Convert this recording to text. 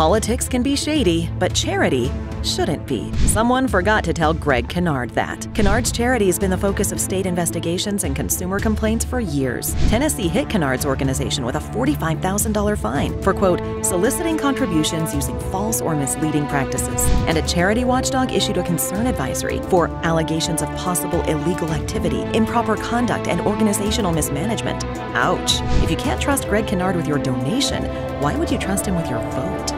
Politics can be shady, but charity shouldn't be. Someone forgot to tell Gregg Kennard that. Kennard's charity has been the focus of state investigations and consumer complaints for years. Tennessee hit Kennard's organization with a $45,000 fine for, quote, soliciting contributions using false or misleading practices. And a charity watchdog issued a concern advisory for allegations of possible illegal activity, improper conduct, and organizational mismanagement. Ouch. If you can't trust Gregg Kennard with your donation, why would you trust him with your vote?